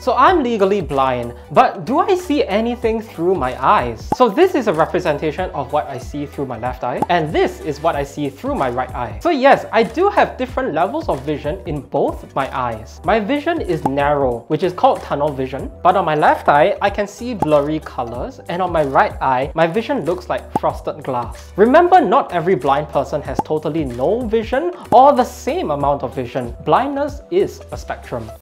So I'm legally blind, but do I see anything through my eyes? So this is a representation of what I see through my left eye, and this is what I see through my right eye. So yes, I do have different levels of vision in both my eyes. My vision is narrow, which is called tunnel vision, but on my left eye, I can see blurry colors, and on my right eye, my vision looks like frosted glass. Remember, not every blind person has totally no vision or the same amount of vision. Blindness is a spectrum.